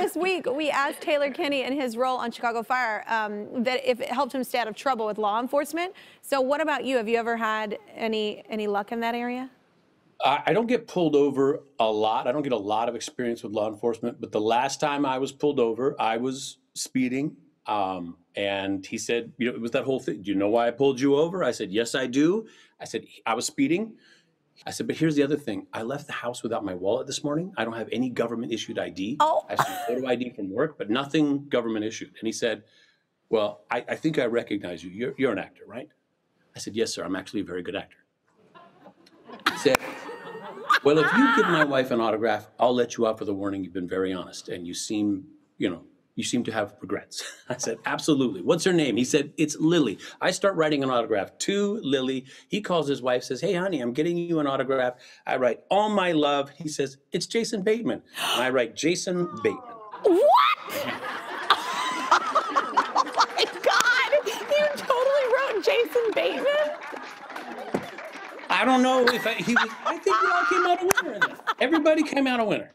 this week, we asked Taylor Kinney in his role on Chicago Fire um, that if it helped him stay out of trouble with law enforcement. So, what about you? Have you ever had any any luck in that area? I don't get pulled over a lot. I don't get a lot of experience with law enforcement, but the last time I was pulled over, I was speeding. Um, and he said, you know, it was that whole thing. Do you know why I pulled you over? I said, yes, I do. I said, I was speeding. I said, but here's the other thing. I left the house without my wallet this morning. I don't have any government issued ID. Oh. I have some photo ID from work, but nothing government issued. And he said, well, I, I think I recognize you. You're, you're an actor, right? I said, yes, sir. I'm actually a very good actor. He said, well, if you give my wife an autograph, I'll let you out for the warning. You've been very honest, and you seem, you know, you seem to have regrets. I said, absolutely. What's her name? He said, it's Lily. I start writing an autograph to Lily. He calls his wife, says, hey, honey, I'm getting you an autograph. I write, all my love. He says, it's Jason Bateman. And I write, Jason Bateman. What? oh my God! You totally wrote Jason Bateman. I don't know if I, he was, I think we all came out a winner in this. Everybody came out a winner.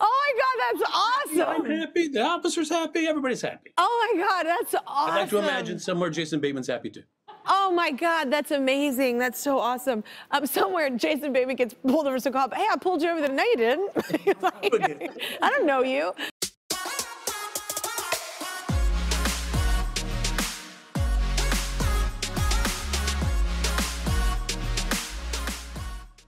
Oh my God, that's awesome! I'm happy. The officer's happy. Everybody's happy. Oh my God, that's awesome! I'd like to imagine somewhere Jason Bateman's happy too. Oh my God, that's amazing. That's so awesome. Um, somewhere Jason Bateman gets pulled over some cop. Hey, I pulled you over there. No, you didn't. Like, I don't know you.